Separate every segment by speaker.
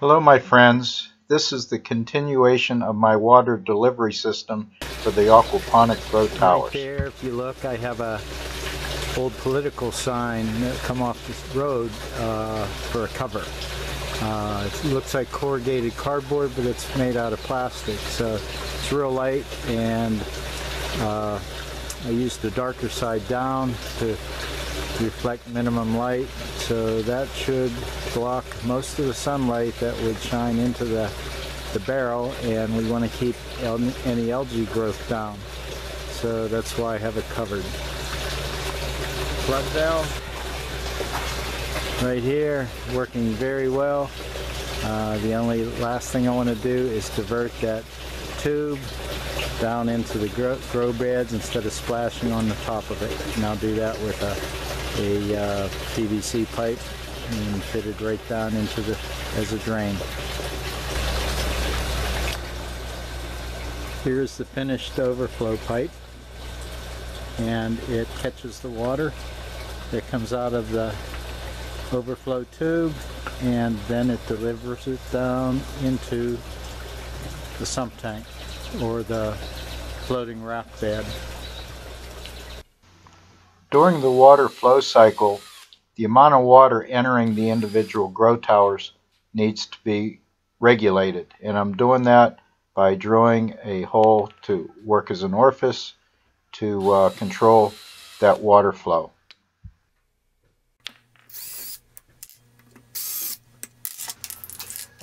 Speaker 1: Hello my friends, this is the continuation of my water delivery system for the aquaponic grow towers.
Speaker 2: Right there, if you look, I have a old political sign that come off this road uh, for a cover. Uh, it looks like corrugated cardboard, but it's made out of plastic, so it's real light, and uh, I used the darker side down to reflect minimum light so that should block most of the sunlight that would shine into the the barrel and we want to keep any algae growth down. So that's why I have it covered. Flood valve. Right here working very well. Uh, the only last thing I want to do is divert that tube down into the grow, grow beds instead of splashing on the top of it. And I'll do that with a a uh, PVC pipe and fitted right down into the as a drain. Here's the finished overflow pipe and it catches the water that comes out of the overflow tube and then it delivers it down into the sump tank or the floating raft bed.
Speaker 1: During the water flow cycle, the amount of water entering the individual grow towers needs to be regulated. And I'm doing that by drilling a hole to work as an orifice to uh, control that water flow.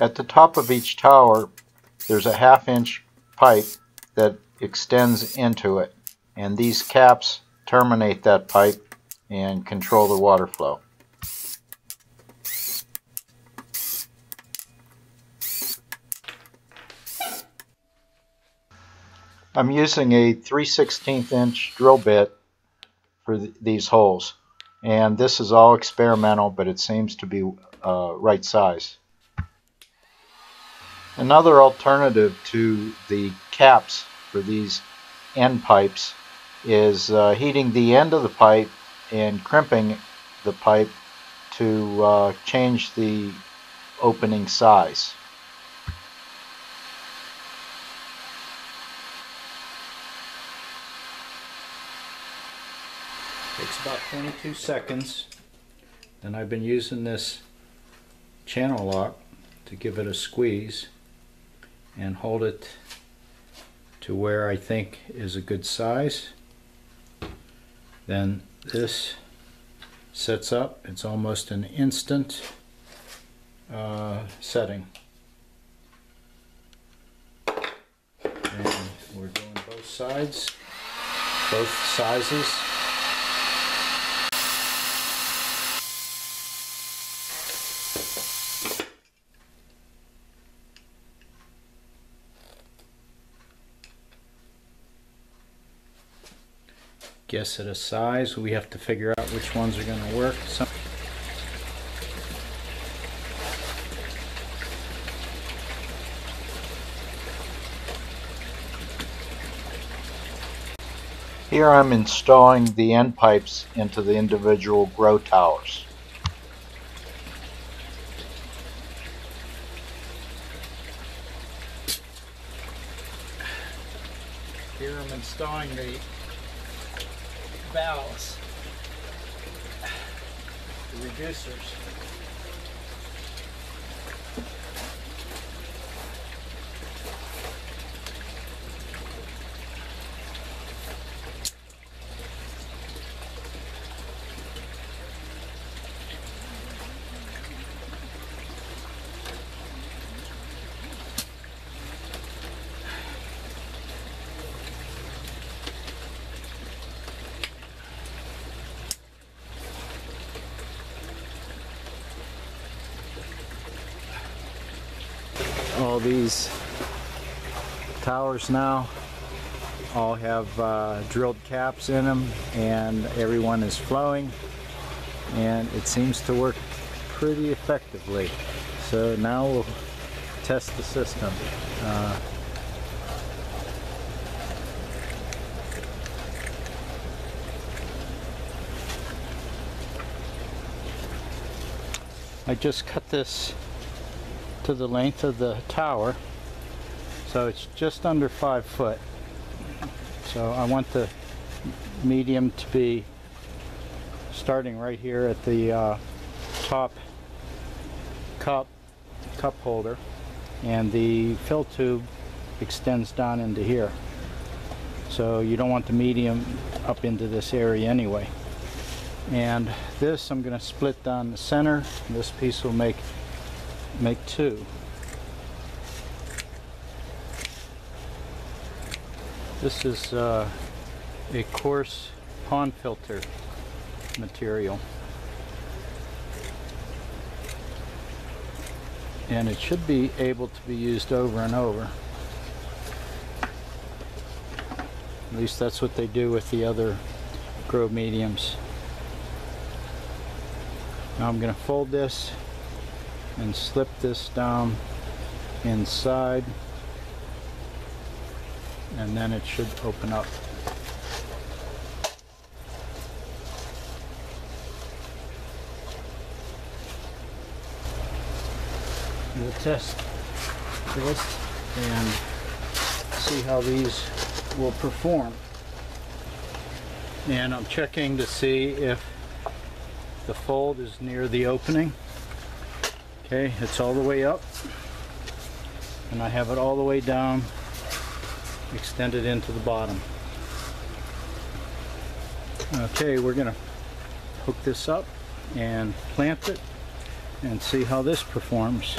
Speaker 1: At the top of each tower, there's a half inch pipe that extends into it. And these caps terminate that pipe and control the water flow. I'm using a 3 16th inch drill bit for th these holes and this is all experimental but it seems to be uh, right size. Another alternative to the caps for these end pipes is uh, heating the end of the pipe and crimping the pipe to uh, change the opening size.
Speaker 2: Takes about 22 seconds. and I've been using this channel lock to give it a squeeze and hold it to where I think is a good size. Then this sets up. It's almost an instant uh, setting. And we're doing both sides, both sizes. Guess at a size. We have to figure out which ones are going to work. Some
Speaker 1: Here I'm installing the end pipes into the individual grow towers.
Speaker 2: Here I'm installing the valves, the reducers. All these towers now all have uh, drilled caps in them and everyone is flowing and it seems to work pretty effectively. So now we'll test the system. Uh, I just cut this to the length of the tower. So it's just under five foot. So I want the medium to be starting right here at the uh, top cup cup holder and the fill tube extends down into here so you don't want the medium up into this area anyway and this I'm going to split down the center this piece will make make two. This is uh, a coarse pond filter material. And it should be able to be used over and over. At least that's what they do with the other grow mediums. Now I'm going to fold this and slip this down inside and then it should open up we'll test this and see how these will perform. And I'm checking to see if the fold is near the opening. Okay, it's all the way up. And I have it all the way down, extended into the bottom. Okay, we're gonna hook this up and plant it and see how this performs.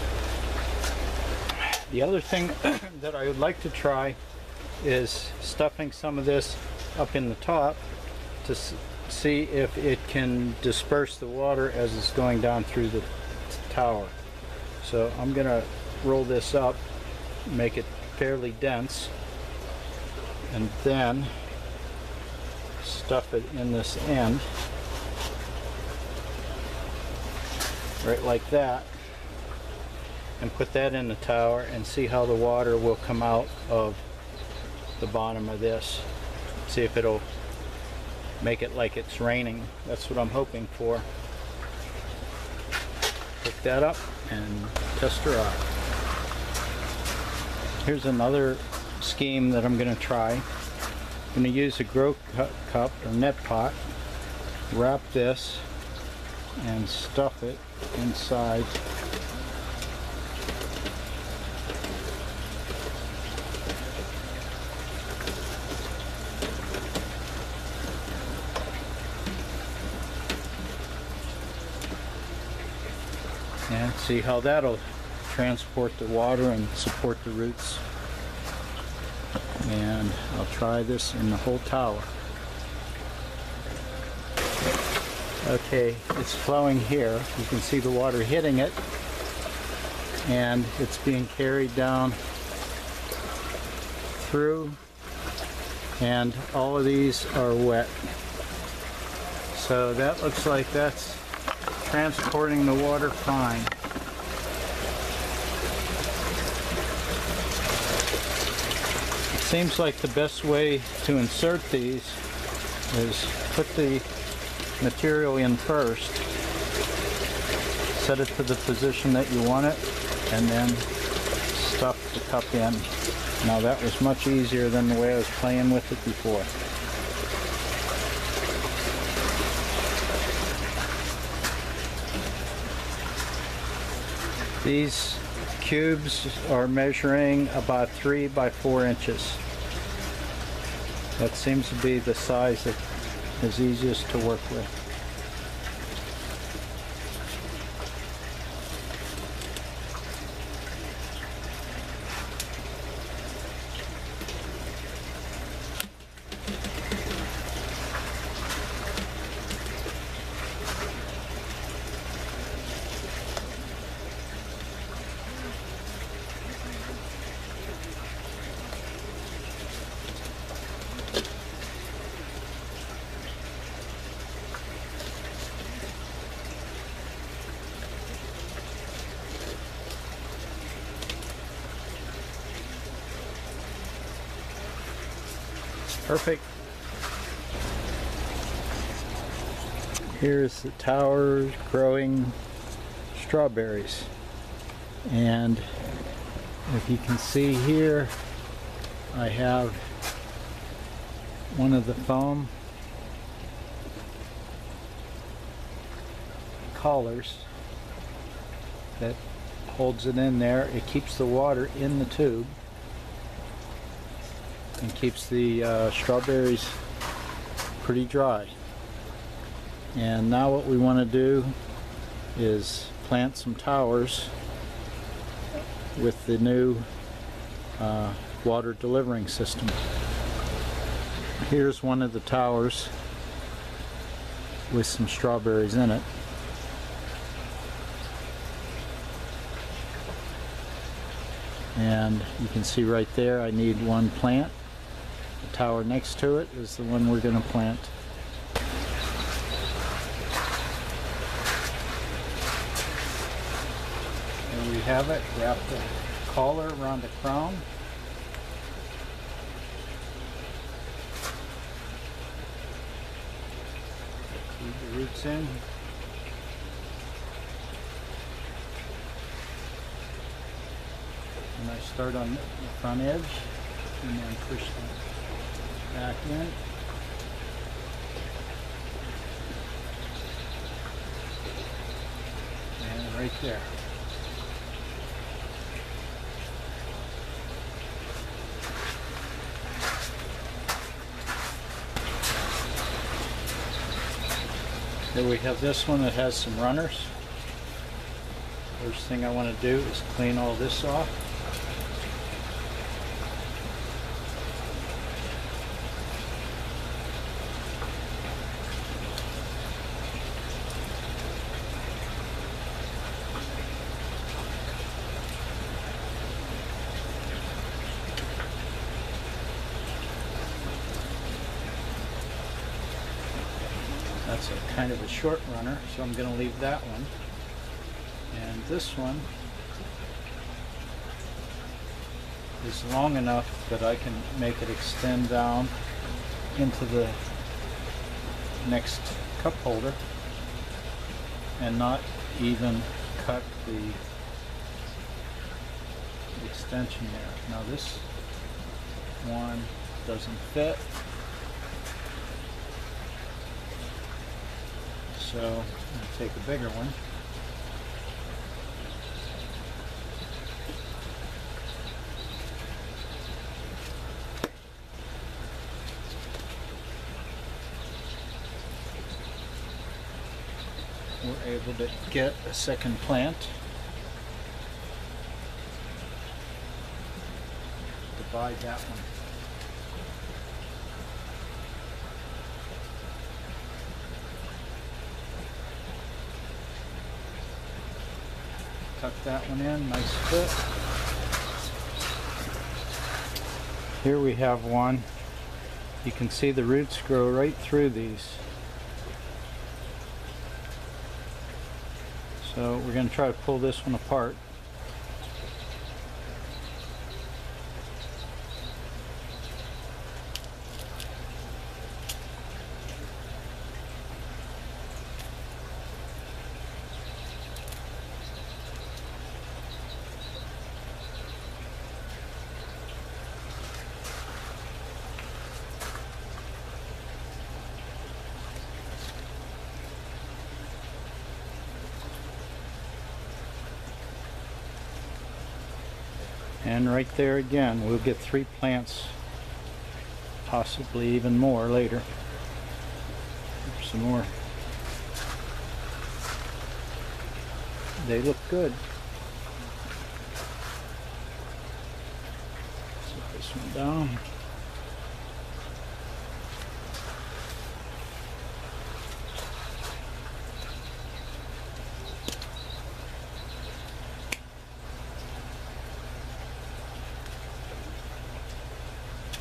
Speaker 2: The other thing that I would like to try is stuffing some of this up in the top to see if it can disperse the water as it's going down through the tower. So I'm going to roll this up, make it fairly dense, and then stuff it in this end, right like that and put that in the tower and see how the water will come out of the bottom of this. See if it'll make it like it's raining. That's what I'm hoping for. Pick that up and test her out. Here's another scheme that I'm going to try. I'm going to use a grow cup or net pot, wrap this and stuff it inside and see how that'll transport the water and support the roots. And I'll try this in the whole tower. Okay it's flowing here. You can see the water hitting it. And it's being carried down through. And all of these are wet. So that looks like that's transporting the water fine. It seems like the best way to insert these is put the material in first, set it to the position that you want it, and then stuff the cup in. Now that was much easier than the way I was playing with it before. These cubes are measuring about three by four inches. That seems to be the size that is easiest to work with. Perfect. Here's the tower growing strawberries. And if you can see here, I have one of the foam collars that holds it in there. It keeps the water in the tube and keeps the uh, strawberries pretty dry. And now what we want to do is plant some towers with the new uh, water delivering system. Here's one of the towers with some strawberries in it. And you can see right there I need one plant. The tower next to it is the one we're going to plant. There we have it. Wrap the collar around the crown. Leave the roots in. And I start on the front edge and then push them back in. And right there. Here we have this one that has some runners. First thing I want to do is clean all this off. That's a kind of a short runner, so I'm going to leave that one. And this one is long enough that I can make it extend down into the next cup holder and not even cut the extension there. Now this one doesn't fit So to take a bigger one. We're able to get a second plant. Divide that one. Tuck that one in, nice fit. Here we have one. You can see the roots grow right through these. So we're going to try to pull this one apart. And right there again, we'll get three plants, possibly even more later. Some more. They look good. Set this one down.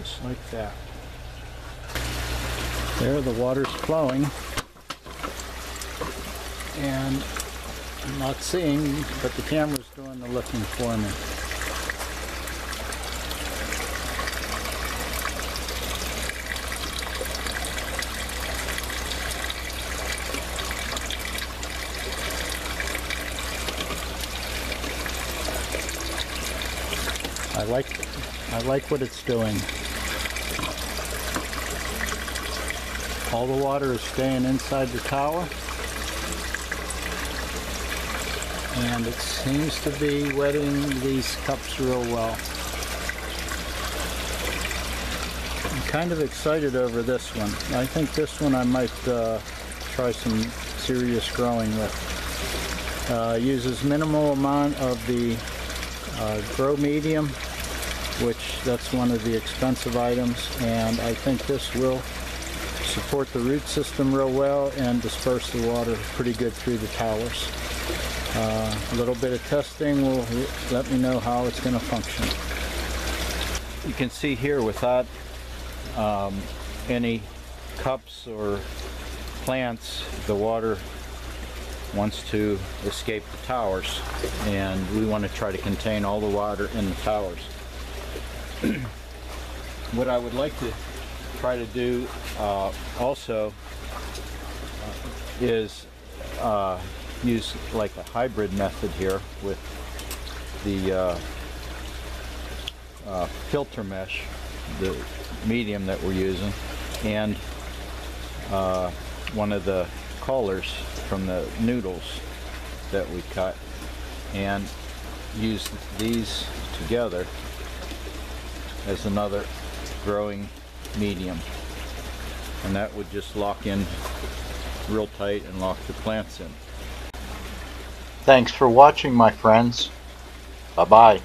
Speaker 2: just like that. There the water's flowing and I'm not seeing but the camera's doing the looking for me. I like I like what it's doing. All the water is staying inside the tower. And it seems to be wetting these cups real well. I'm kind of excited over this one. I think this one I might uh, try some serious growing with. Uh, uses minimal amount of the uh, grow medium, which that's one of the expensive items, and I think this will support the root system real well and disperse the water pretty good through the towers. Uh, a little bit of testing will let me know how it's going to function. You can see here without um, any cups or plants, the water wants to escape the towers and we want to try to contain all the water in the towers. what I would like to try to do uh, also uh, is uh, use like a hybrid method here with the uh, uh, filter mesh, the medium that we're using, and uh, one of the collars from the noodles that we cut and use these together as another growing medium and that would just lock in real tight and lock the plants in.
Speaker 1: Thanks for watching, my friends. Bye-bye.